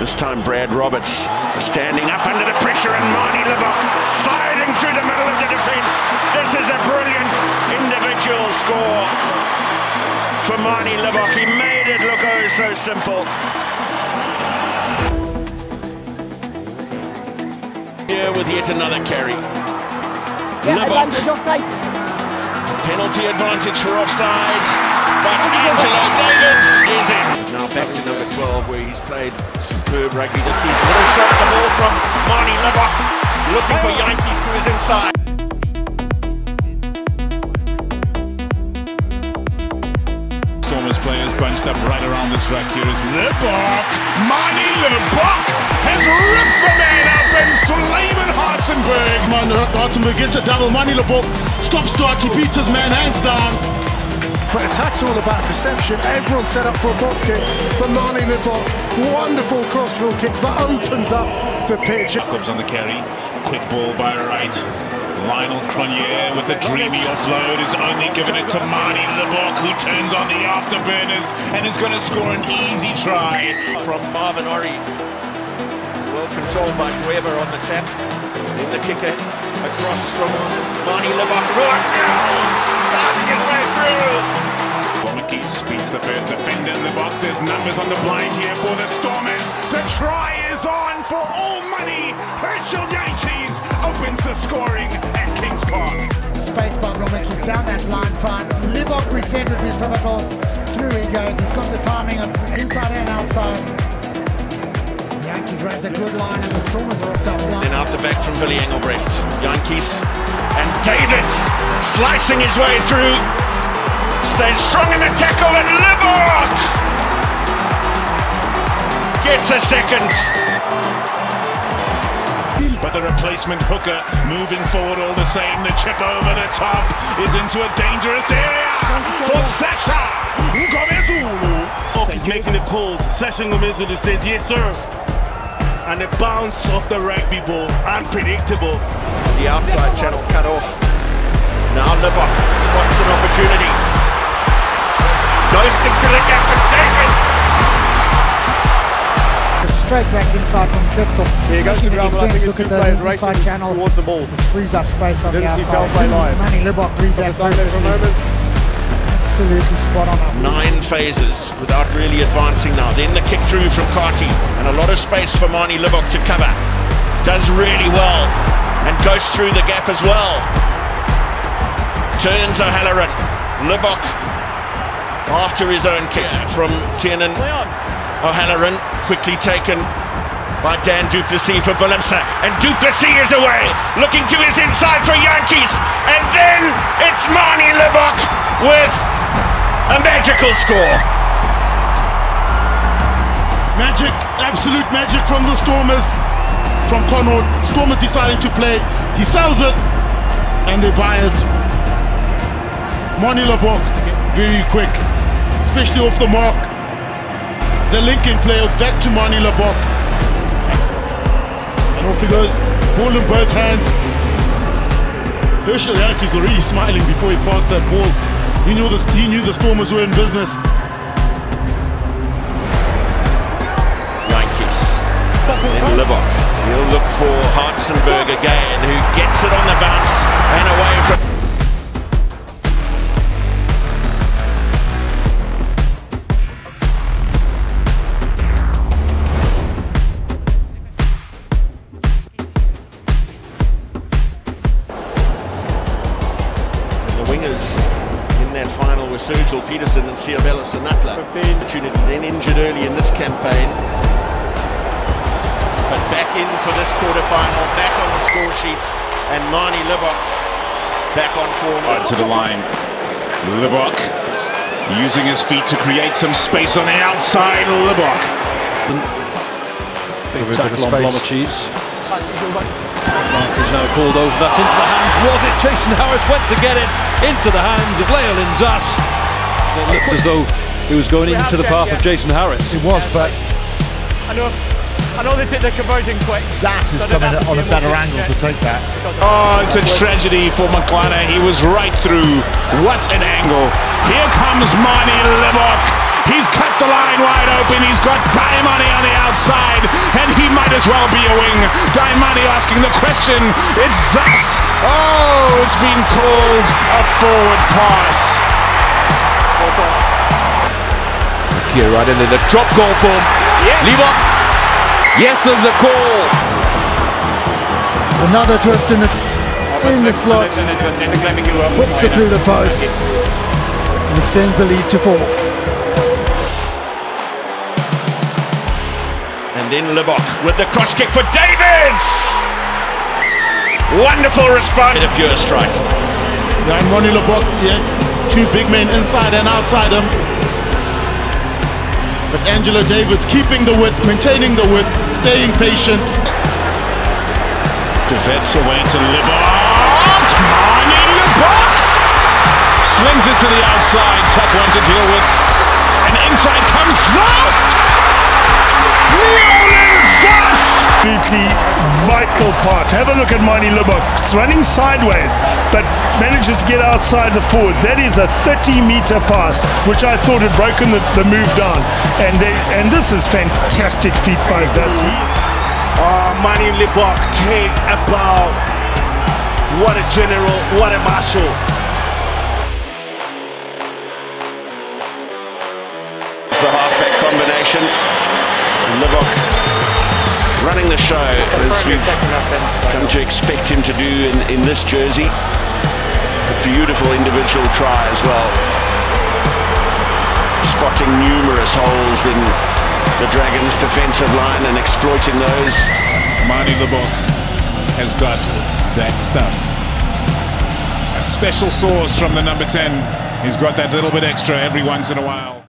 This time Brad Roberts standing up under the pressure and Manie Libbok sliding through the middle of the defence. This is a brilliant individual score for Manie Libbok. He made it look oh so simple. Here with yet another carry. Libbok. Penalty advantage for offside, but Angelo Davids is in. Now back to number 12 where he's played superb rugby this season. Little shot at the ball from Manie Libbok, looking for Jantjies to his inside. Stormers players bunched up right around this rack here is Libbok. Manie Libbok has ripped the man up and Suleiman Hartzenberg. Man, Hartzenberg gets a double. Manie Libbok stops Starkey Peters, man, hands down. But attack's all about deception. Everyone set up for a box kick. But Manie Libbok, wonderful crossfield kick that opens up the pitch. Jacobs on the carry. Quick ball by right. Lionel Cronier with a dreamy offload is only giving it to Manie Libbok who turns on the afterburners and is going to score an easy try. From Marvin Orie. Well controlled by Dweber on the tap. In the kicker across from Manie Libbok. Right now! Sarting his way through. Womaki beats the first defender. Libbok, there's numbers on the blind here for the Stormers. The try is on for all money. Herschel Jantjies opens the scoring at Kings Park. Space by Blomwicki down that line front. Libbok presented his pivotal. Through he goes. He's got the timing of inside and outside. The Jantjies raised a good line and the Stormers are off that line. Then out the back from Billy Engelbrecht. Jantjies and Davids slicing his way through. Stays strong in the tackle and Libbok gets a second. But the replacement hooker moving forward all the same. The chip over the top is into a dangerous area for Sacha Mngomezulu. He's making the calls. Sacha Mngomezulu says, yes, sir. And the bounce of the rugby ball, unpredictable. The outside channel cut off. Now Libbok spots an opportunity. Ghosting to the gap and Davids. Straight back inside from Kitzel. Here goes Especially the ground, the I think Look at the racing inside channel. towards the ball. Frees up space on the Didn't see outside. foul play live. Manie Libbok reads that Down for a moment. Absolutely spot on. Nine phases without really advancing now. Then the kick through from Carty and a lot of space for Manie Libbok to cover. Does really well and goes through the gap as well. Turns O'Halloran. Libbok after his own kick from Tiernan O'Halloran. Quickly taken by Dan Duplessis for Willemse. And Duplessis is away, looking to his inside for Jantjies. And then it's Manie Libbok with a magical score. Magic, absolute magic from the Stormers. From Connacht. Stormers deciding to play. He sells it and they buy it. Manie Libbok, very quick, especially off the mark. The linking player back to Manie Libbok. And off he goes, ball in both hands. Herschel is already smiling before he passed that ball. He knew the, he knew the Stormers were in business. Then Libbok. He'll look for Hartzenberg again, who gets it on the bounce and away from. Wingers in that final were Sergio Petersen and Seabelo Senatla. 15. Opportunity, then injured early in this campaign. But back in for this quarterfinal, back on the score sheet, and Manie Libbok back on form. Right to the line. Libbok using his feet to create some space on the outside. Libbok. Big Tackle on tackle on Advantage now called over. That's into the hands. Was it? Jason Harris went to get it into the hands of Leolin Zas. It looked as though he was going into the path of Jason Harris. It was, but I know, I know they take the conversion quick. Zas is coming on a better angle to take that. Oh, it's a tragedy for McLana. He was right through. What an angle. Here comes Manie Libbok. He's cut the line wide open. He's got Diamani on the outside. As well be a wing. Daimani asking the question. It's Zas. Oh, it's been called a forward pass. Here, right in there. The drop goal for yes. Libbok. Yes, there's a goal. Another twist in the, in the slot. Puts it through the post. And extends the lead to four. And then Libbok with the cross kick for Davids! Wonderful response. A pure strike. Yeah, and Ronnie Libbok, yeah, two big men inside and outside him. But Angelo Davids keeping the width, maintaining the width, staying patient. De Wets away to Libbok. Manie Libbok! Slings it to the outside. Tough one to deal with. And inside comes Zas! Absolutely vital part. Have a look at Manie Libbok running sideways, but manages to get outside the forwards. That is a 30 meter pass, which I thought had broken the, the move down. And they, and this is fantastic feet by Zassi. Ah, oh, Manie Libbok, take a bow. What a general, what a marshal. Running the show as we've come to expect him to do in, in this jersey. A beautiful individual try as well. Spotting numerous holes in the Dragons' defensive line and exploiting those. Manie Libbok has got that stuff. A special sauce from the number 10. He's got that little bit extra every once in a while.